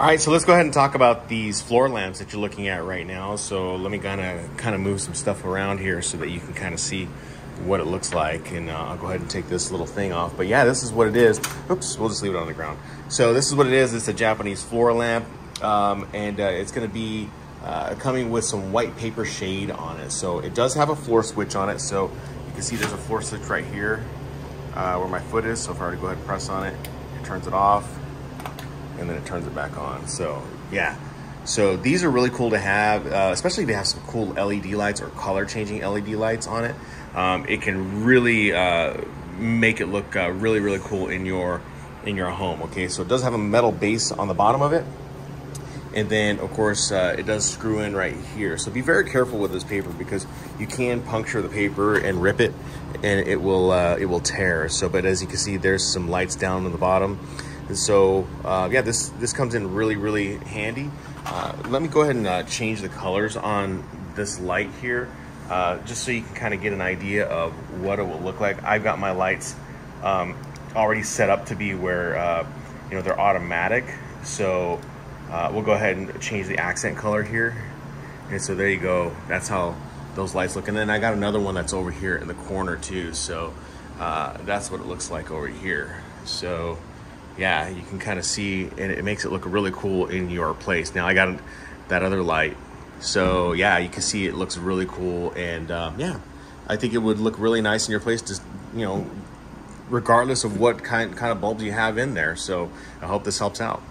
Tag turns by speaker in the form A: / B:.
A: All right, so let's go ahead and talk about these floor lamps that you're looking at right now. So let me kind of kind of move some stuff around here so that you can kind of see what it looks like. And uh, I'll go ahead and take this little thing off. But yeah, this is what it is. Oops, we'll just leave it on the ground. So this is what it is. It's a Japanese floor lamp, um, and uh, it's going to be uh, coming with some white paper shade on it. So it does have a floor switch on it. So you can see there's a floor switch right here uh, where my foot is. So if I were to go ahead and press on it, it turns it off and then it turns it back on. So yeah, so these are really cool to have, uh, especially if they have some cool LED lights or color changing LED lights on it. Um, it can really uh, make it look uh, really, really cool in your in your home. Okay, so it does have a metal base on the bottom of it. And then of course uh, it does screw in right here. So be very careful with this paper because you can puncture the paper and rip it and it will uh, it will tear. So, but as you can see, there's some lights down on the bottom. And so, uh, yeah, this, this comes in really, really handy. Uh, let me go ahead and uh, change the colors on this light here, uh, just so you can kind of get an idea of what it will look like. I've got my lights um, already set up to be where, uh, you know, they're automatic. So uh, we'll go ahead and change the accent color here. And so there you go. That's how those lights look. And then I got another one that's over here in the corner too. So that's what it looks like over here. So yeah, you can kind of see, and it makes it look really cool in your place. Now I got that other light, so yeah, you can see it looks really cool, and um, yeah, I think it would look really nice in your place. Just you know, regardless of what kind kind of bulbs you have in there. So I hope this helps out.